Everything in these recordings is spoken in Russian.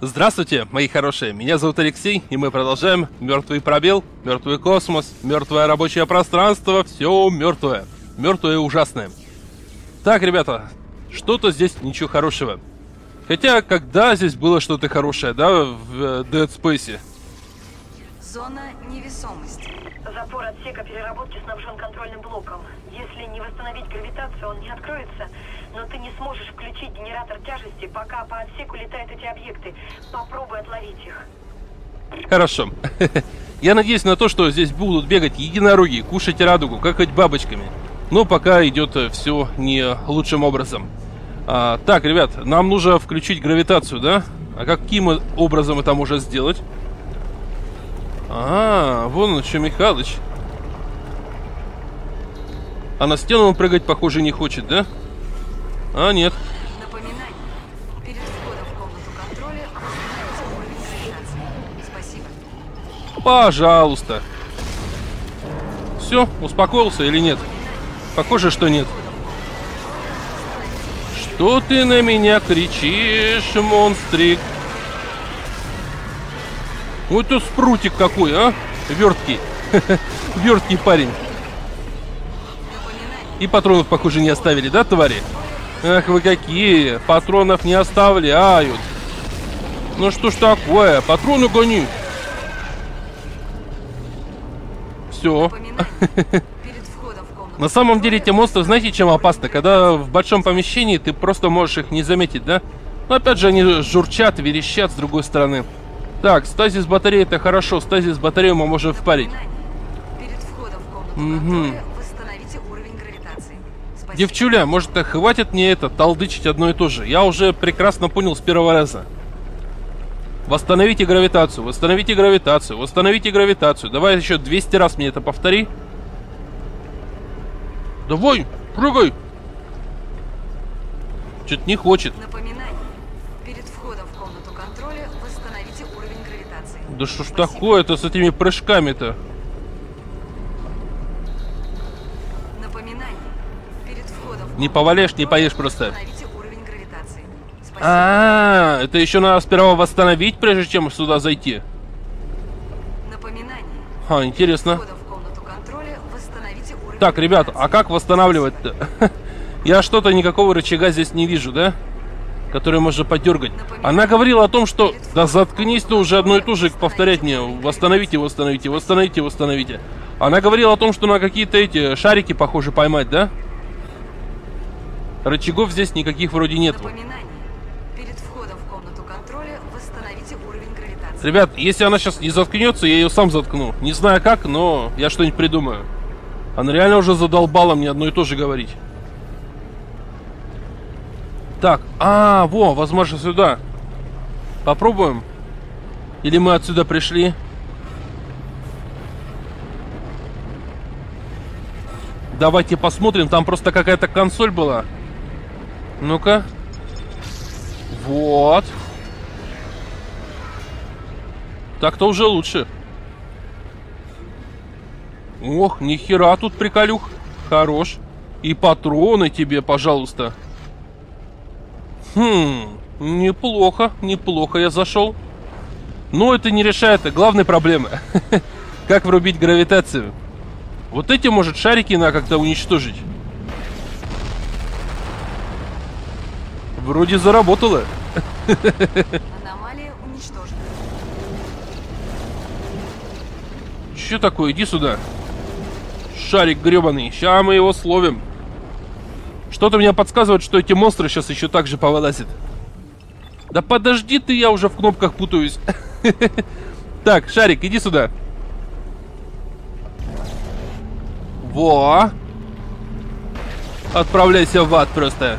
Здравствуйте, мои хорошие, меня зовут Алексей, и мы продолжаем Мертвый пробел, Мертвый космос, Мертвое рабочее пространство, все мертвое, мертвое и ужасное. Так, ребята, что-то здесь ничего хорошего. Хотя, когда здесь было что-то хорошее, да, в э, Dead Space? Зона невесомости. Запор отсека переработки снабжен контрольным блоком. Если не восстановить гравитацию, он не откроется, но ты не сможешь включить генератор тяжести, пока по отсеку летают эти объекты. Попробуй отловить их. Хорошо. Я надеюсь на то, что здесь будут бегать единороги, кушать радугу, какать бабочками. Но пока идет все не лучшим образом. А, так, ребят, нам нужно включить гравитацию, да? А каким образом это можно сделать? А, вон он что, Михалыч. А на стену он прыгать, похоже, не хочет, да? А, нет. Напоминание. Перед входом в комнату контроля восстановите уровень гравитации. Спасибо. Пожалуйста. Все, успокоился или нет? Похоже, что нет. Что ты на меня кричишь, монстрик? Ой, это спрутик какой, а? Верткий. Верткий парень. И патронов, похоже, не оставили, да, твари? Ах вы какие! Патронов не оставляют. Ну что ж такое? Патроны гони. Все. На самом деле эти монстры, знаете, чем опасны? Когда в большом помещении ты просто можешь их не заметить, да? Но опять же, они журчат, верещат с другой стороны. Так, стазис батареи это хорошо. Стазис батарею мы можем впарить. Напоминание. Спасибо. Девчуля, может, хватит мне это, толдычить одно и то же? Я уже прекрасно понял с первого раза. Восстановите гравитацию, восстановите гравитацию, восстановите гравитацию. Давай еще 200 раз мне это повтори. Давай, прыгай. Чуть не хочет. Напоминание. Перед входом в комнату контроля восстановите уровень гравитации. Да что ж такое-то с этими прыжками-то? Напоминание. Перед входом в Не поваляешь, не поешь просто. Гравитации. Спасибо. А, это еще надо сперва восстановить, прежде чем сюда зайти. Напоминание. А, интересно. Так, ребята, а как восстанавливать-то? Я что-то никакого рычага здесь не вижу, да? Который можно подергать. Она говорила о том, что... Да заткнись ты уже одно и то же повторять мне. Восстановите, восстановите, восстановите, восстановите. Она говорила о том, что на какие-то эти шарики, похоже, поймать, да? Рычагов здесь никаких вроде нет. Ребят, если она сейчас не заткнется, я ее сам заткну. Не знаю как, но я что-нибудь придумаю. Она реально уже задолбала мне одно и то же говорить. Так, а, во, возможно, сюда. Попробуем? Или мы отсюда пришли? Давайте посмотрим, там просто какая-то консоль была. Ну-ка. Вот. Так-то уже лучше. Ох, нихера тут приколюх. Хорош. И патроны тебе, пожалуйста. Хм, неплохо, неплохо я зашел. Но это не решает главной проблемы. Как врубить гравитацию? Вот эти, может, шарики надо как-то уничтожить. Вроде заработало. Аномалия уничтожена. Че такое? Иди сюда. Шарик гребаный. Ща мы его словим. Что-то мне подсказывает, что эти монстры сейчас еще так же повылазят. Да подожди ты, я уже в кнопках путаюсь. Так, Шарик, иди сюда. Во. Отправляйся в ад просто.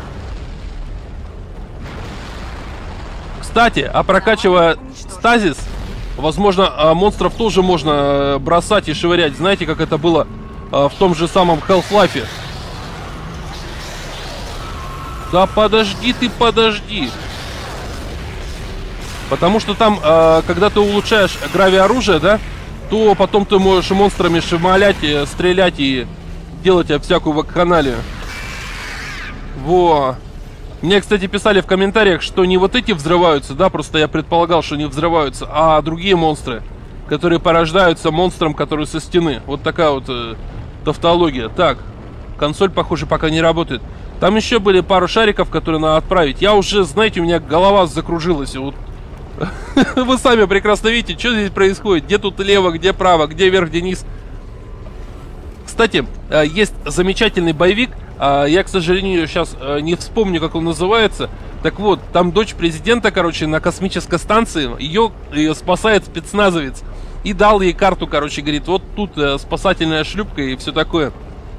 Кстати, а прокачивая стазис, возможно, а, монстров тоже можно э, бросать и швырять. Знаете, как это было а, в том же самом Half-Life? Да подожди ты, подожди. Потому что там, а, когда ты улучшаешь грави-оружие, да, то потом ты можешь монстрами шмалять, э, стрелять и делать э, всякую вакханалию. Во. Мне, кстати, писали в комментариях, что не вот эти взрываются, да, просто я предполагал, что они взрываются, а другие монстры, которые порождаются монстром, который со стены. Вот такая вот э, тавтология. Так, консоль, похоже, пока не работает. Там еще были пару шариков, которые надо отправить. Я уже, знаете, у меня голова закружилась. Вот вы сами прекрасно видите, что здесь происходит. Где тут лево, где право, где вверх, где низ. Кстати, э, есть замечательный боевик. А, Я, к сожалению, сейчас э, не вспомню, как он называется. Так вот, там дочь президента, короче, на космической станции. Ее, ее спасает спецназовец. И дал ей карту, короче, говорит, вот тут э, спасательная шлюпка и все такое.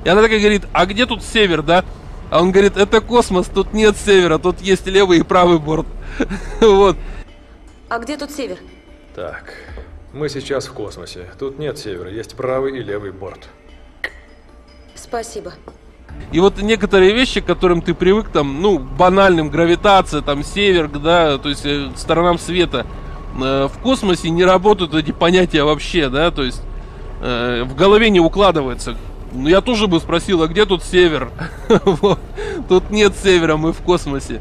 И она такая говорит, а где тут север, да? А он говорит, это космос, тут нет севера, тут есть левый и правый борт. Вот. А где тут север? Так, мы сейчас в космосе. Тут нет севера, есть правый и левый борт. Спасибо. И вот некоторые вещи, к которым ты привык, там, ну, банальным, гравитация, там, север, да, то есть э, сторонам света, э, в космосе не работают эти понятия вообще, да, то есть э, в голове не укладывается. Ну, я тоже бы спросил, а где тут север? Тут нет севера, мы в космосе.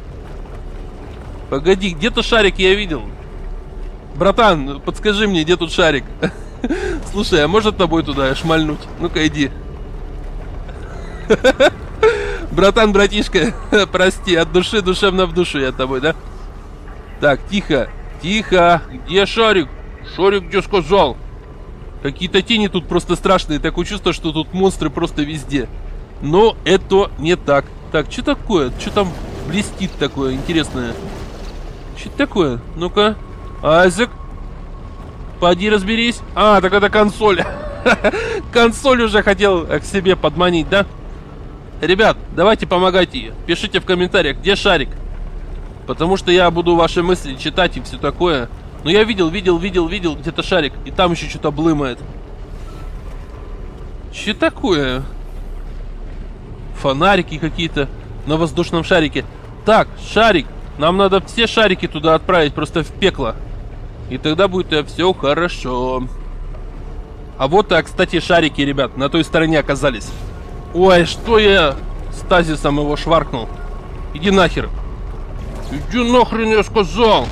Погоди, где-то шарик я видел. Братан, подскажи мне, где тут шарик? Слушай, а может тобой туда шмальнуть? Ну-ка иди. Братан, братишка, прости, от души душевно в душу я тобой, да? Так, тихо, тихо. Где шарик? Шарик где сказал? Какие-то тени тут просто страшные. Такое чувство, что тут монстры просто везде. Но это не так. Так, что такое? Что там блестит такое интересное? Что такое? Ну-ка. Айзек. Поди разберись. А, так это консоль. Консоль уже хотел к себе подманить, да? Ребят, давайте помогайте. Пишите в комментариях, где шарик. Потому что я буду ваши мысли читать и все такое. Но я видел, видел, видел, видел где-то шарик. И там еще что-то блымает. Че такое? Фонарики какие-то на воздушном шарике. Так, шарик. Нам надо все шарики туда отправить, просто в пекло. И тогда будет все хорошо. А вот, а, кстати, шарики, ребят, на той стороне оказались. Ой, что я стазисом его шваркнул. Иди нахер. Иди нахрен, я сказал.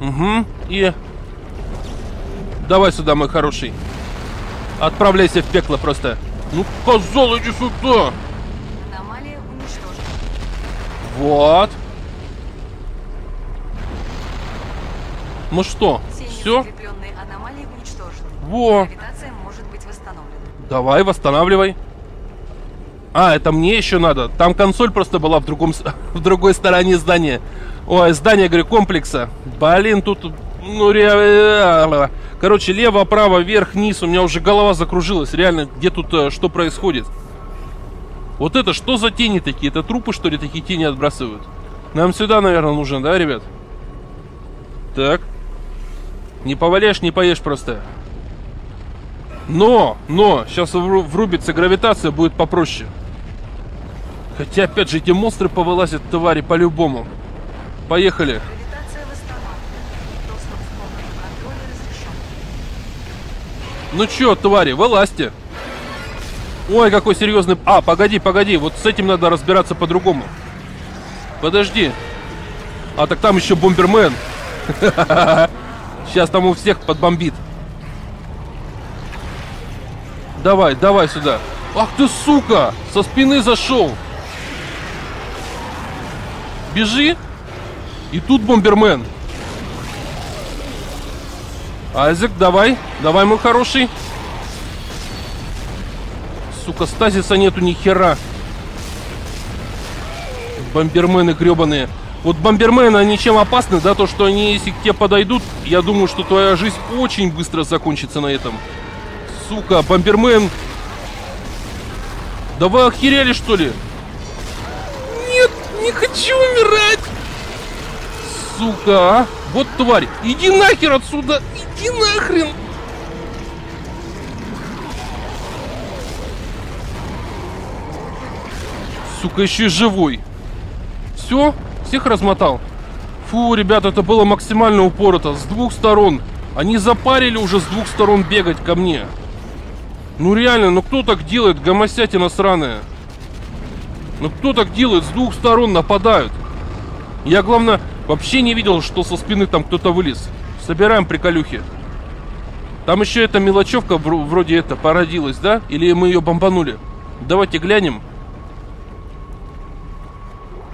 Угу, и... Давай сюда, мой хороший. Отправляйся в пекло просто. Ну, козел, иди сюда. Аномалия уничтожена. Вот. Ну что, Все. Во. Давай, восстанавливай. А, это мне еще надо. Там консоль просто была в другом, в другой стороне здания. Ой, здание, говорю, комплекса. Блин, тут, ну, реально. Короче, лево, право, вверх, низ. У меня уже голова закружилась. Реально, где тут э, что происходит? Вот это что за тени такие? Это трупы, что ли, такие тени отбрасывают? Нам сюда, наверное, нужно, да, ребят? Так. Не поваляешь, не поешь просто. Но, но, сейчас врубится гравитация, будет попроще. Хотя, опять же, эти монстры повылазят, твари, по-любому. Поехали. Ну чё, твари, вылазьте. Ой, какой серьезный... А, погоди, погоди, вот с этим надо разбираться по-другому. Подожди. А, так там еще бомбермен. Сейчас там у всех подбомбит. Давай, давай сюда. Ах ты, сука! Со спины зашел. Бежи. И тут бомбермен. Айзек, давай. Давай, мой хороший. Сука, стазиса нету ни хера. Бомбермены гребаные. Вот бомбермены, они чем опасны, да, то, что они, если к тебе подойдут, я думаю, что твоя жизнь очень быстро закончится на этом. Сука, бомбермен. Да вы охерели, что ли? Нет, не хочу умирать. Сука, а? Вот тварь. Иди нахер отсюда. Иди нахрен. Сука, еще и живой. Все? Всех размотал? Фу, ребята, это было максимально упорото. С двух сторон. Они запарили уже с двух сторон бегать ко мне. Ну реально, ну кто так делает, гомосятина сраная? Ну кто так делает? С двух сторон нападают. Я, главное, вообще не видел, что со спины там кто-то вылез. Собираем приколюхи. Там еще эта мелочевка вр- вроде это породилась, да? Или мы ее бомбанули? Давайте глянем.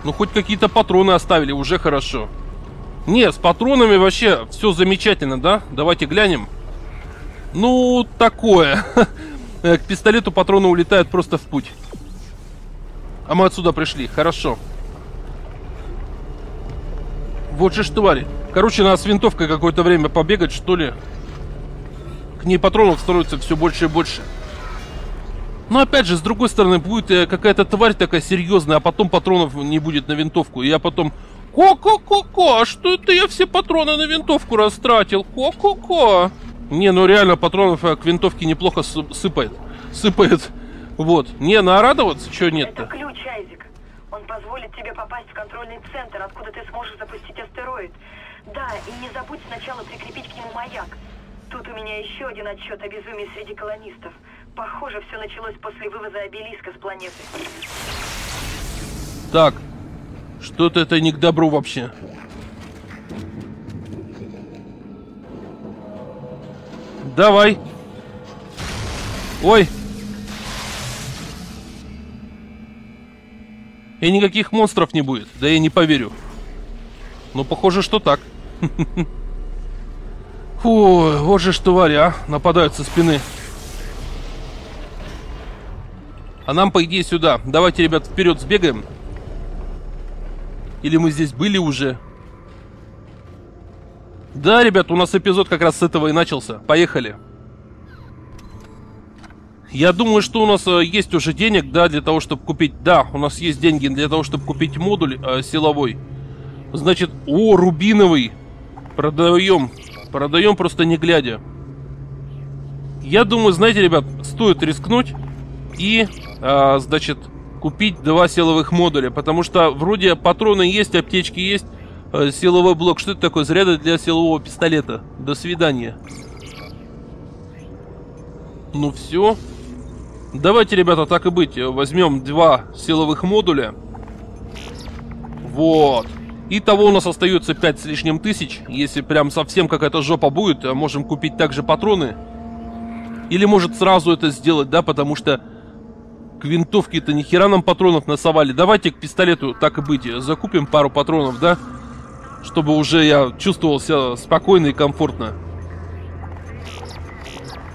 Ну, хоть какие-то патроны оставили, уже хорошо. Не, с патронами вообще все замечательно, да? Давайте глянем. Ну, такое. К пистолету патроны улетают просто в путь. А мы отсюда пришли, хорошо. Вот же ж твари. Короче, надо с винтовкой какое-то время побегать, что ли. К ней патронов становится все больше и больше. Но опять же, с другой стороны, будет э, какая-то тварь такая серьезная, а потом патронов не будет на винтовку. И я потом... Ко-ко-ко-ко, а что это я все патроны на винтовку растратил? Ко-ко-ко. Не, ну реально, патронов э, к винтовке неплохо сы- сыпает. Сыпает. Вот. Не, нарадоваться, что Это нет-то? ключ, Айзек. Он позволит тебе попасть в контрольный центр, откуда ты сможешь запустить астероид. Да, и не забудь сначала прикрепить к нему маяк. Тут у меня еще один отчет о безумии среди колонистов. Похоже, все началось после вывоза обелиска с планеты. Так. Что-то это не к добру вообще. Давай. Ой. И никаких монстров не будет. Да я не поверю. Ну, похоже, что так. Фу, вот же ж твари, а. Нападают со спины. А нам, по идее, сюда. Давайте, ребят, вперед сбегаем. Или мы здесь были уже? Да, ребят, у нас эпизод как раз с этого и начался. Поехали. Я думаю, что у нас э, есть уже денег, да, для того, чтобы купить... Да, у нас есть деньги для того, чтобы купить модуль э, силовой. Значит, о, рубиновый. Продаем. Продаем просто не глядя. Я думаю, знаете, ребят, стоит рискнуть и, а, значит, купить два силовых модуля, потому что вроде патроны есть, аптечки есть, э, силовой блок. Что это такое? Заряды для силового пистолета. До свидания. Ну все. Давайте, ребята, так и быть. Возьмем два силовых модуля. Вот. Итого у нас остается 5 с лишним тысяч. Если прям совсем какая-то жопа будет, э, можем купить также патроны. Или может сразу это сделать, да, потому что к винтовке-то ни хера нам патронов насовали. Давайте к пистолету, так и быть, закупим пару патронов, да? Чтобы уже я чувствовал себя спокойно и комфортно.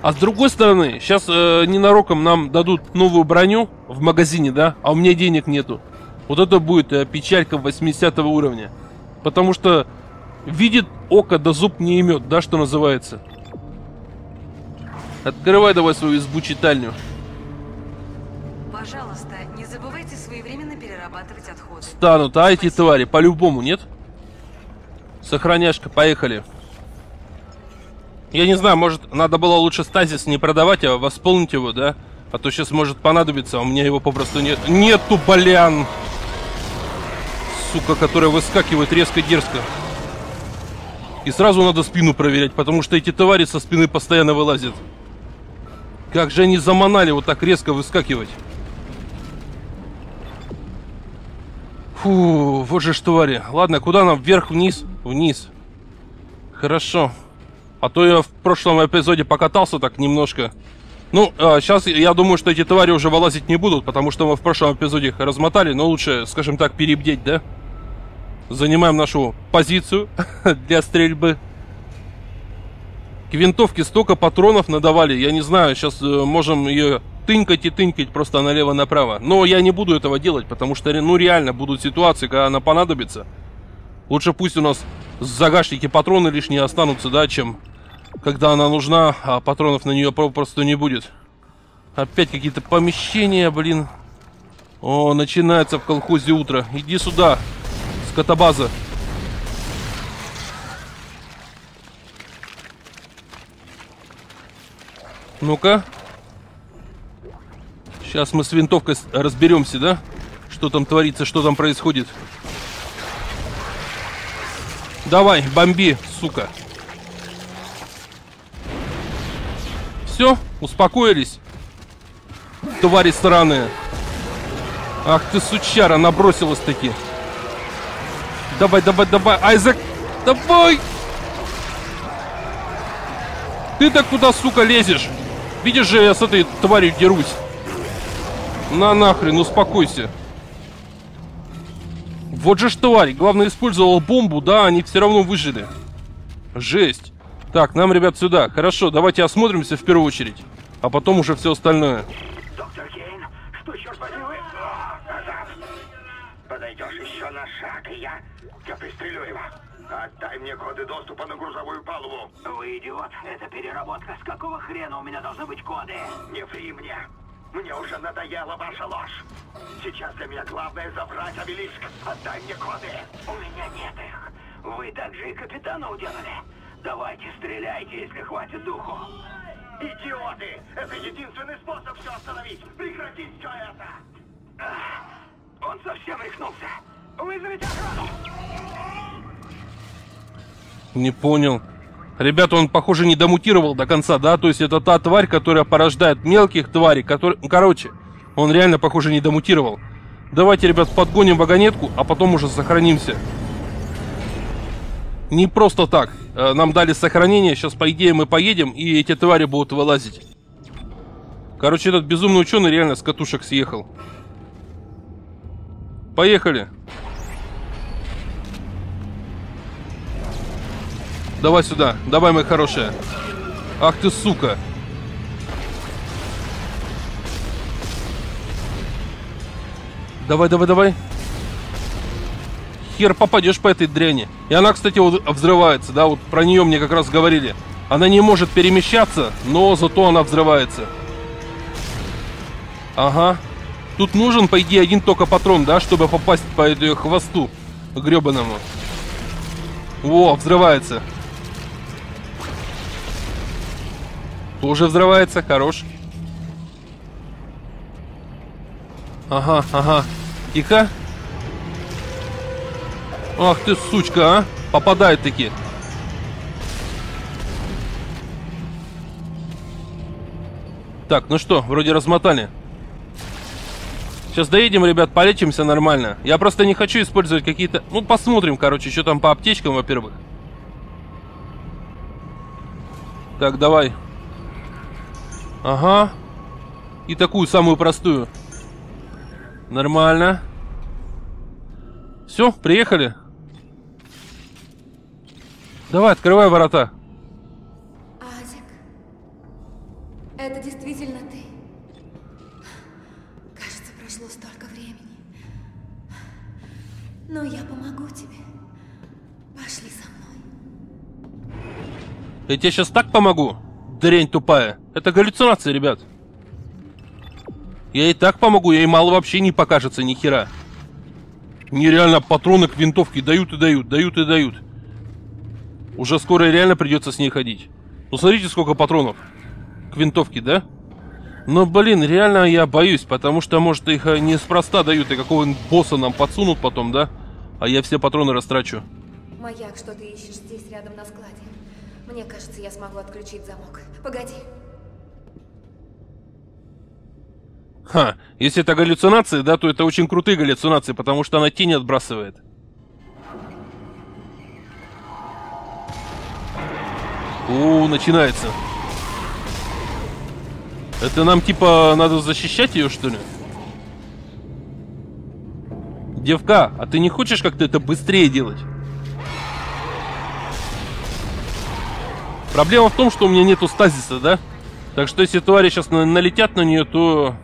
А с другой стороны, сейчас э, ненароком нам дадут новую броню в магазине, да? А у меня денег нету. Вот это будет э, печалька 80 уровня. Потому что видит око, да зуб не имет, да, что называется. Открывай давай свою избу-читальню. Пожалуйста, не забывайте своевременно перерабатывать отходы. Станут, а эти твари, по-любому, нет? Сохраняшка, поехали. Я не знаю, может, надо было лучше стазис не продавать, а восполнить его, да? А то сейчас может понадобиться, а у меня его попросту нет. Нету, полян! Сука, которая выскакивает резко-дерзко. И сразу надо спину проверять, потому что эти твари со спины постоянно вылазят. Как же они заманали вот так резко выскакивать. Фу, вот же ж твари. Ладно, куда нам? Вверх, вниз? Вниз. Хорошо. А то я в прошлом эпизоде покатался так немножко. Ну, сейчас я думаю, что эти твари уже вылазить не будут, потому что мы в прошлом эпизоде их размотали, но лучше, скажем так, перебдеть, да? Занимаем нашу позицию для стрельбы. К винтовке столько патронов надавали, я не знаю, сейчас можем ее тынькать и тынькать просто налево-направо. Но я не буду этого делать, потому что, ну реально, будут ситуации, когда она понадобится. Лучше пусть у нас в патроны лишние останутся, да, чем когда она нужна, а патронов на нее просто не будет. Опять какие-то помещения, блин. О, начинается в колхозе утро. Иди сюда, скотобаза. Ну-ка. Сейчас мы с винтовкой разберемся, да? Что там творится, что там происходит. Давай, бомби, сука. Все, успокоились. Твари странные. Ах ты, сучара, набросилась таки. Давай, давай, давай, Айзек! Давай! Ты так куда, сука, лезешь? Видишь же, я с этой тварью дерусь. На нахрен, успокойся. Вот же ж тварь. Главное, использовал бомбу, да, они все равно выжили. Жесть. Так, нам, ребят, сюда. Хорошо, давайте осмотримся в первую очередь. А потом уже все остальное. Доктор Кейн, что черт возьми вы? Назад. Подойдешь еще на шаг, и я... Я пристрелю его. Отдай мне коды доступа на грузовую палубу. Вы идиот, это переработка. С какого хрена у меня должны быть коды? Не ври мне. Мне уже надоела ваша ложь. Сейчас для меня главное забрать обелиск. Отдай мне коды. У меня нет их. Вы также и капитана уделали. Давайте стреляйте, если хватит духу. Идиоты! Это единственный способ все остановить! Прекратить все это! Он совсем рехнулся! Вызовите охрану! Не понял. Ребята, он, похоже, не домутировал до конца, да? То есть это та тварь, которая порождает мелких тварей, которые... Ну, короче, он реально, похоже, не домутировал. Давайте, ребят, подгоним вагонетку, а потом уже сохранимся. Не просто так. Э, Нам дали сохранение, сейчас, по идее, мы поедем, и эти твари будут вылазить. Короче, этот безумный ученый реально с катушек съехал. Поехали. Давай сюда. Давай, моя хорошая. Ах ты, сука. Давай, давай, давай. Хер попадешь по этой дряни. И она, кстати, вот взрывается, да, вот про нее мне как раз говорили. Она не может перемещаться, но зато она взрывается. Ага. Тут нужен, по идее, один только патрон, да, чтобы попасть по этому хвосту гребаному. Во, взрывается. Тоже взрывается, хорош. Ага, ага. Тихо. Ах ты, сучка, а. Попадает таки. Так, ну что, вроде размотали. Сейчас доедем, ребят, полечимся нормально. Я просто не хочу использовать какие-то... Ну, посмотрим, короче, что там по аптечкам, во-первых. Так, давай. Ага. И такую самую простую. Нормально. Все, приехали. Давай, открывай ворота. Азик, это действительно ты? Кажется, прошло столько времени. Но я помогу тебе. Пошли со мной. Я тебе сейчас так помогу, дрянь тупая. Это галлюцинация, ребят. Я ей так помогу, ей мало вообще не покажется ни хера. Нереально патроны к винтовке дают и дают, дают и дают. Уже скоро реально придется с ней ходить. Ну смотрите, сколько патронов к винтовке, да? Но, блин, реально я боюсь, потому что, может, их э, неспроста дают, и какого-нибудь босса нам подсунут потом, да? А я все патроны растрачу. Маяк, что ты ищешь здесь, рядом на складе? Мне кажется, я смогу отключить замок. Погоди. Ха, если это галлюцинации, да, то это очень крутые галлюцинации, потому что она тень отбрасывает. О, начинается. Это нам типа надо защищать ее, что ли? Девка, а ты не хочешь как-то это быстрее делать? Проблема в том, что у меня нету стазиса, да? Так что если твари сейчас на- налетят на нее, то...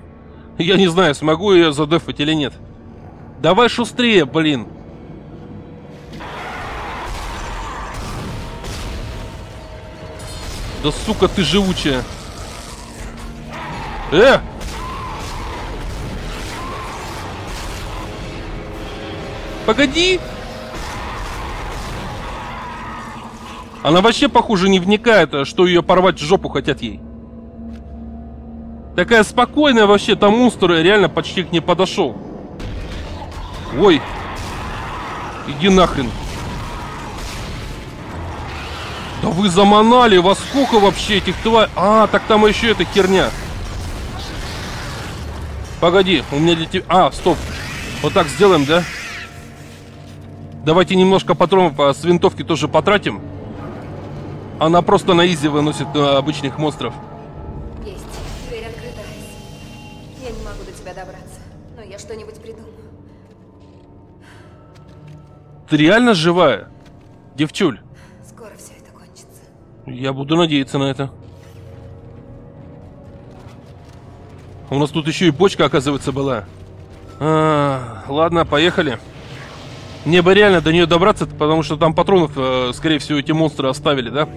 Я не знаю, смогу ее задефать или нет. Давай шустрее, блин. Да сука ты живучая. Э! Погоди! Она вообще, похоже, не вникает, что ее порвать в жопу хотят ей. Такая спокойная вообще, там монстр реально почти к ней подошел. Ой. Иди нахрен. Да вы заманали, во сколько вообще этих тварей? А, так там еще эта херня. Погоди, у меня для тебя... А, стоп. Вот так сделаем, да? Давайте немножко патронов а, с винтовки тоже потратим. Она просто на изи выносит а, обычных монстров. Ты реально живая? Девчуль, Скоро все это кончится. я буду надеяться на это. У нас тут еще и бочка, оказывается, была. А, ладно, поехали. Мне бы реально до нее добраться, потому что там патронов, э, скорее всего, эти монстры оставили, да?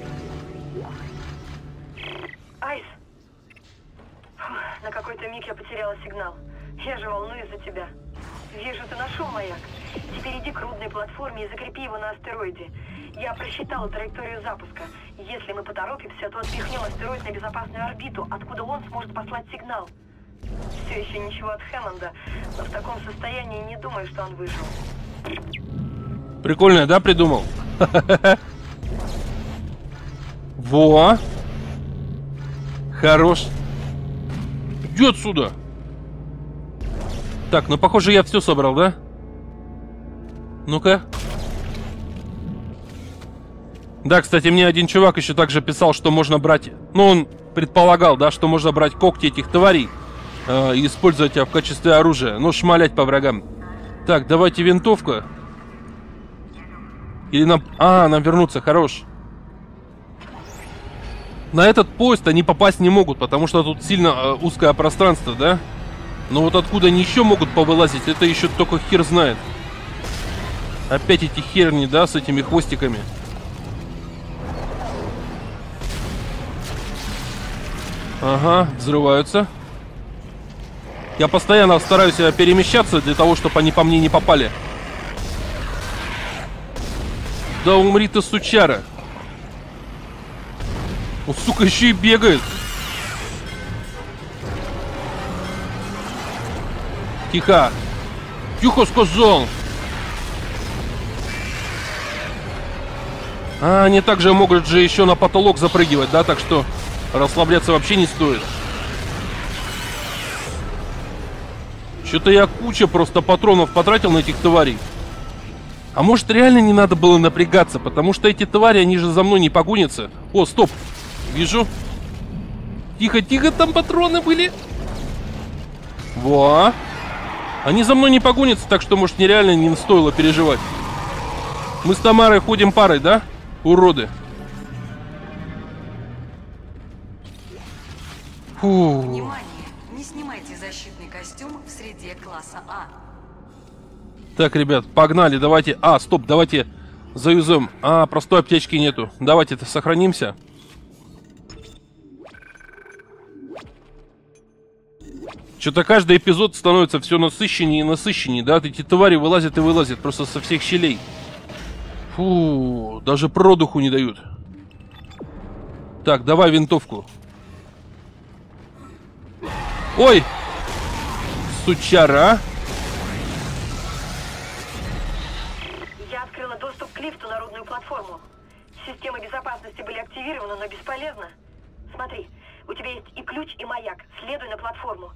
Айс! Фух, на какой-то миг я потеряла сигнал. Я же волнуюсь за тебя. Вижу, ты нашел маяк. Теперь иди к рудной платформе и закрепи его на астероиде. Я просчитала траекторию запуска. Если мы поторопимся, то отпихнем астероид на безопасную орбиту, откуда он сможет послать сигнал. Все еще ничего от Хэммонда, но в таком состоянии не думаю, что он выжил. Прикольно, да, придумал? Во! Хорош. Иди отсюда! Так, ну похоже я все собрал, да? Ну-ка. Да, кстати, мне один чувак еще также писал, что можно брать... Ну, он предполагал, да, что можно брать когти этих тварей э, и использовать их в качестве оружия. Ну, шмалять по врагам. Так, давайте винтовка. Или нам... А, нам вернуться, хорош. На этот поезд они попасть не могут, потому что тут сильно э, узкое пространство, да? Но вот откуда они еще могут повылазить, это еще только хер знает. Опять эти херни, да, с этими хвостиками. Ага, взрываются. Я постоянно стараюсь э, перемещаться для того, чтобы они по мне не попали. Да умри ты, сучара. О, сука, еще и бегает. Тихо. Тихо сказал. А, они также могут же еще на потолок запрыгивать, да? Так что расслабляться вообще не стоит. Что-то я куча просто патронов потратил на этих тварей. А может реально не надо было напрягаться, потому что эти твари, они же за мной не погонятся. О, стоп. Вижу. Тихо, тихо, там патроны были. Во. Они за мной не погонятся, так что, может, нереально не стоило переживать. Мы с Тамарой ходим парой, да? Уроды. Фу. Внимание! Не снимайте защитный костюм в среде класса А. Так, ребят, погнали, давайте... А, стоп, давайте заюзем. А, простой аптечки нету. Давайте-то сохранимся. Что-то каждый эпизод становится все насыщеннее и насыщеннее, да? Эти твари вылазят и вылазят просто со всех щелей. Фу, даже продуху не дают. Так, давай винтовку. Ой! Сучара! Я открыла доступ к лифту на рудную платформу. Системы безопасности были активированы, но бесполезно. Смотри, у тебя есть и ключ, и маяк. Следуй на платформу.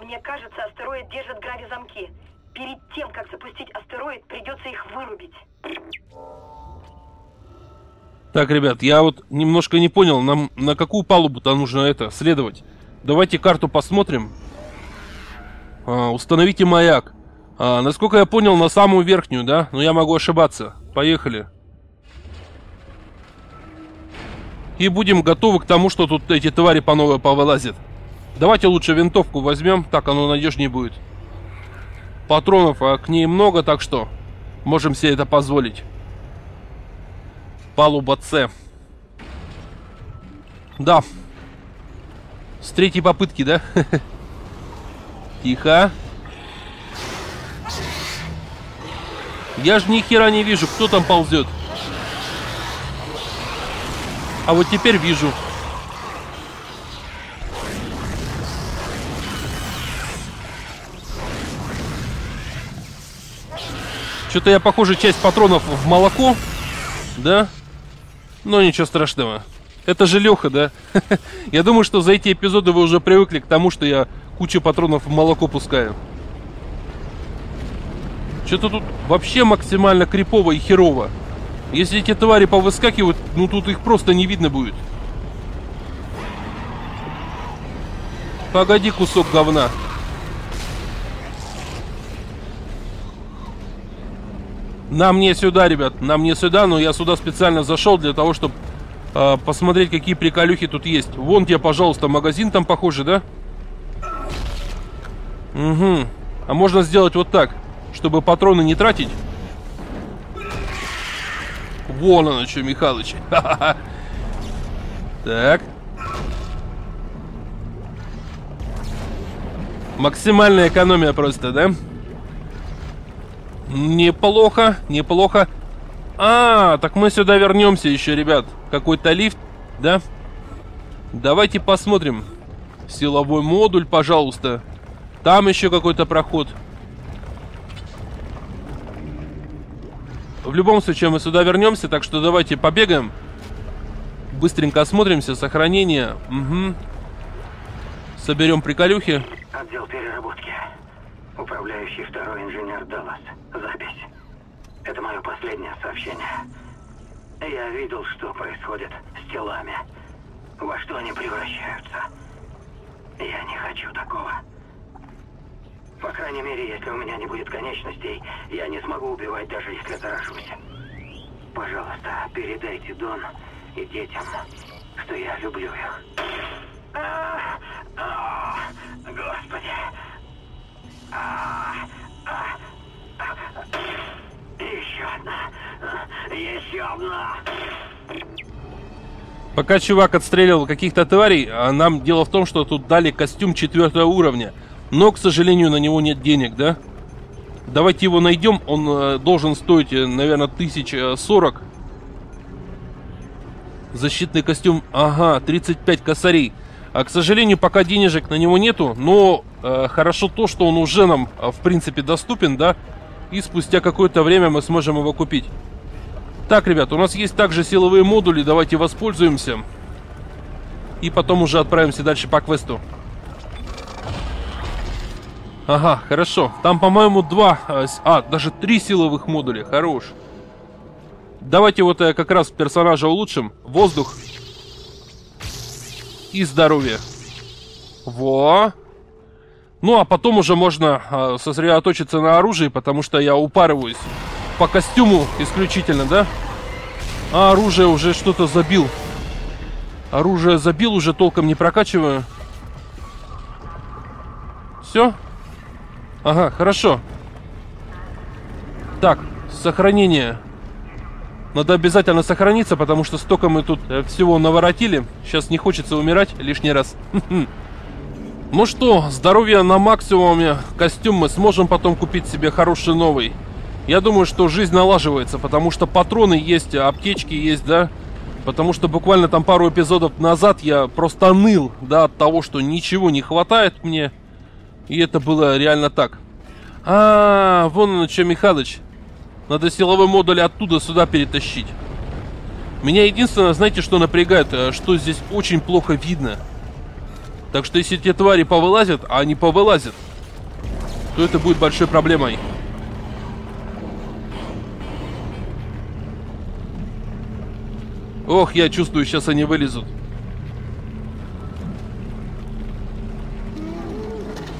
Мне кажется, астероид держит грави-замки. Перед тем, как запустить астероид, придется их вырубить. Так, ребят, я вот немножко не понял, нам на какую палубу-то нужно это следовать. Давайте карту посмотрим. А, установите маяк. А, насколько я понял, на самую верхнюю, да? Но я могу ошибаться. Поехали. И будем готовы к тому, что тут эти твари по новой повылазят. Давайте лучше винтовку возьмем, так оно надежнее будет. Патронов а к ней много, так что можем себе это позволить. Палуба С. Да. С третьей попытки, да? Тихо. Я же ни хера не вижу, кто там ползет. А вот теперь вижу. Что-то я, похоже, часть патронов в молоко. Да? Но ничего страшного. Это же Леха, да? я думаю, что за эти эпизоды вы уже привыкли к тому, что я кучу патронов в молоко пускаю. Что-то тут вообще максимально крипово и херово. Если эти твари повыскакивают, ну тут их просто не видно будет. Погоди, кусок говна. Нам не сюда, ребят, нам не сюда, но я сюда специально зашел для того, чтобы э, посмотреть, какие приколюхи тут есть. Вон тебе, пожалуйста, магазин там похожий, да? Угу. А можно сделать вот так, чтобы патроны не тратить. Вон оно что, Михалыч. Так. Максимальная экономия просто, да? Неплохо, неплохо. А, так мы сюда вернемся еще, ребят. Какой-то лифт, да? Давайте посмотрим. Силовой модуль, пожалуйста. Там еще какой-то проход. В любом случае мы сюда вернемся, так что давайте побегаем. Быстренько осмотримся, сохранение. Угу. Соберем приколюхи. Отдел переработки. Управляющий второй инженер Даллас. Запись. Это мое последнее сообщение. Я видел, что происходит с телами. Во что они превращаются. Я не хочу такого. По крайней мере, если у меня не будет конечностей, я не смогу убивать, даже если заражусь. Пожалуйста, передайте Дон и детям, что я люблю их. А, а, Господи. А, а. Еще одна. Еще одна. Пока чувак отстреливал каких-то тварей, а нам дело в том, что тут дали костюм четвертого уровня. Но, к сожалению, на него нет денег, да? Давайте его найдем. Он э, должен стоить, э, наверное, тысяч сорок. Защитный костюм, ага, 35 косарей. А, к сожалению, пока денежек на него нету, но э, хорошо то, что он уже нам, э, в принципе, доступен, да? И спустя какое-то время мы сможем его купить. Так, ребят, у нас есть также силовые модули, давайте воспользуемся. И потом уже отправимся дальше по квесту. Ага, хорошо. Там, по-моему, два... э, А, даже три силовых модуля. Хорош. Давайте вот э, как раз персонажа улучшим. Воздух. И здоровье. Во. Ну, а потом уже можно э, сосредоточиться на оружии, потому что я упарываюсь по костюму исключительно, да? А оружие уже что-то забил. Оружие забил, уже толком не прокачиваю. Все? Ага, хорошо. Так, сохранение. Надо обязательно сохраниться, потому что столько мы тут э, всего наворотили. Сейчас не хочется умирать лишний раз. Ну что, здоровье на максимуме. Костюм мы сможем потом купить себе хороший новый. Я думаю, что жизнь налаживается, потому что патроны есть, аптечки есть, да? Потому что буквально там пару эпизодов назад я просто ныл, да, от того, что ничего не хватает мне. И это было реально так. А, вон оно что, Михалыч. Надо силовой модуль оттуда сюда перетащить. Меня единственное, знаете, что напрягает, э, что здесь очень плохо видно. Так что если те твари повылазят, а они повылазят, то это будет большой проблемой. Ох, я чувствую, сейчас они вылезут.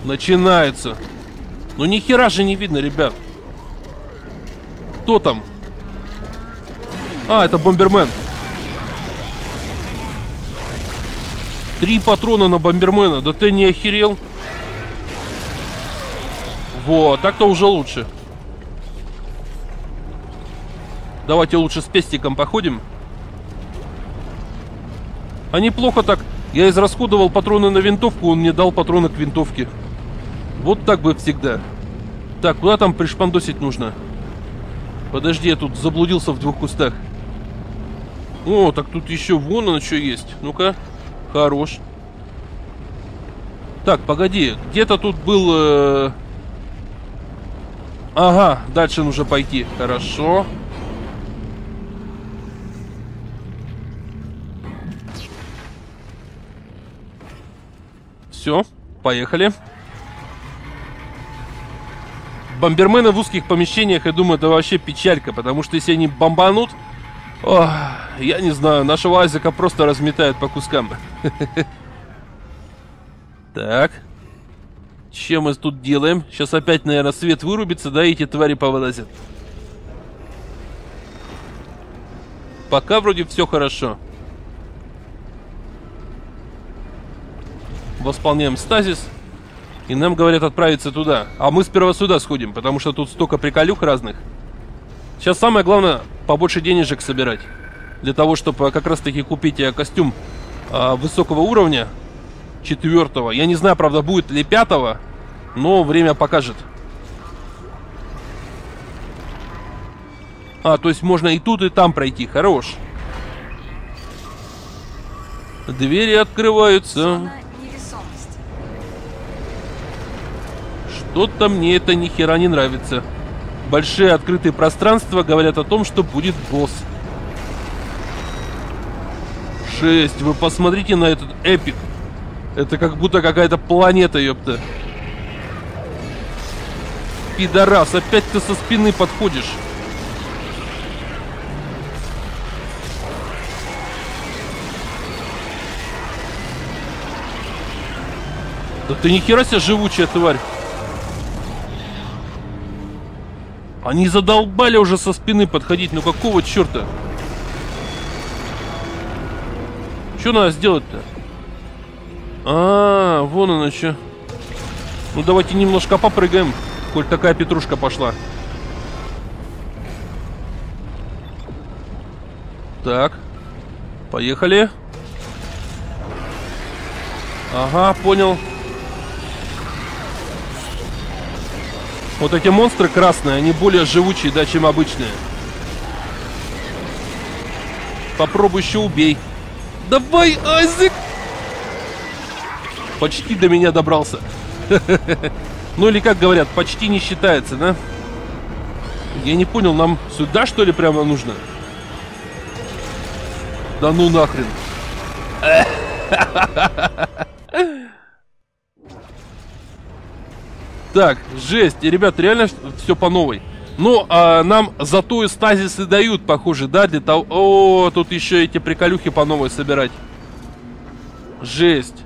Начинается. Ну ни хера же не видно, ребят. Кто там? А, это бомбермен. Три патрона на бомбермена. Да ты не охерел? Вот, так-то уже лучше. Давайте лучше с пестиком походим. А неплохо так. Я израсходовал патроны на винтовку, он мне дал патроны к винтовке. Вот так бы всегда. Так, куда там пришпандосить нужно? Подожди, я тут заблудился в двух кустах. О, так тут еще вон оно что есть. Ну-ка. Хорош. Так, погоди. Где-то тут был... э, Ага, дальше нужно пойти. Хорошо. Все, поехали. бомбермены в узких помещениях, я думаю, это вообще печалька, потому что если они бомбанут, ох, я не знаю, нашего Азика просто разметают по кускам. Так. Чем мы тут делаем? Сейчас опять, наверное, свет вырубится, да, и эти твари повылазят. Пока вроде все хорошо. Восполняем стазис. И нам говорят отправиться туда. А мы сперва сюда сходим, потому что тут столько приколюх разных. Сейчас самое главное побольше денежек собирать. Для того, чтобы как раз таки купить э, костюм э, высокого уровня. Четвертого. Я не знаю, правда, будет ли пятого. Но время покажет. А, то есть можно и тут, и там пройти. Хорош. Двери открываются. Что-то мне это ни хера не нравится. Большие открытые пространства говорят о том, что будет босс. Шесть. Вы посмотрите на этот эпик. Это как будто какая-то планета, ёпта. Пидорас, опять ты со спины подходишь. Да ты нихера себе живучая тварь. Они задолбали уже со спины подходить, ну какого черта? Что надо сделать-то? А, вон она что. Ну давайте немножко попрыгаем, коль такая петрушка пошла. Так, поехали. Ага, понял. Вот эти монстры красные, они более живучие, да, чем обычные. Попробуй еще убей. Давай, Азик! Почти до меня добрался. Ну или как говорят, почти не считается, да? Я не понял, нам сюда что ли прямо нужно? Да ну нахрен. Так, жесть. И, ребят, реально все по новой. Ну, а нам зато и стазисы дают, похоже, да, для того... О, тут еще эти приколюхи по новой собирать. Жесть.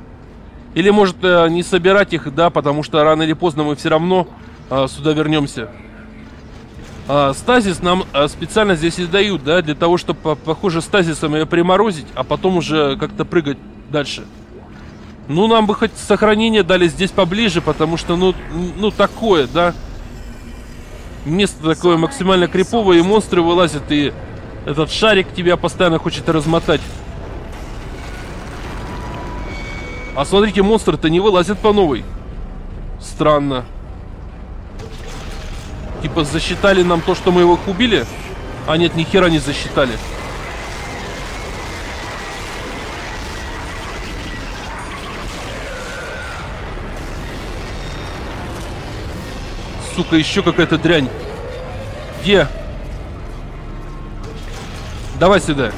Или, может, э, не собирать их, да, потому что рано или поздно мы все равно а, сюда вернемся. А, стазис нам а, специально здесь и дают, да, для того, чтобы, похоже, стазисом ее приморозить, а потом уже как-то прыгать дальше. Ну, нам бы хоть сохранение дали здесь поближе, потому что, ну, ну такое, да. Место такое максимально криповое, и монстры вылазят, и этот шарик тебя постоянно хочет размотать. А смотрите, монстры-то не вылазят по новой. Странно. Типа засчитали нам то, что мы его убили? А нет, ни хера не засчитали. Сука, еще какая-то дрянь. Где? Давай сюда.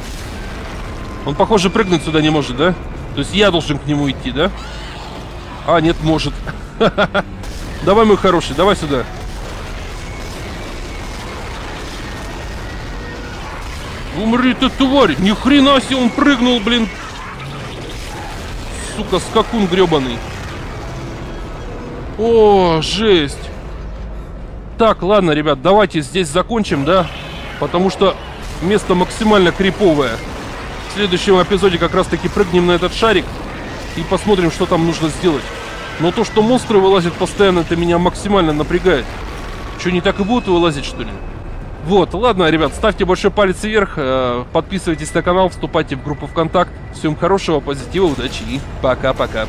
Он, похоже, прыгнуть сюда не может, да? То есть я должен к нему идти, да? А, нет, может. Давай, мой хороший, давай сюда. Умри ты, тварь! Ни хрена себе он прыгнул, блин! Сука, скакун гребаный. О, жесть. Так, ладно, ребят, давайте здесь закончим, да? Потому что место максимально криповое. В следующем эпизоде как раз таки прыгнем на этот шарик и посмотрим, что там нужно сделать. Но то, что монстры вылазят постоянно, это меня максимально напрягает. Что, не так и будут вылазить, что ли? Вот, ладно, ребят, ставьте большой палец вверх, э, подписывайтесь на канал, вступайте в группу ВКонтакт. Всем хорошего, позитива, удачи и пока-пока.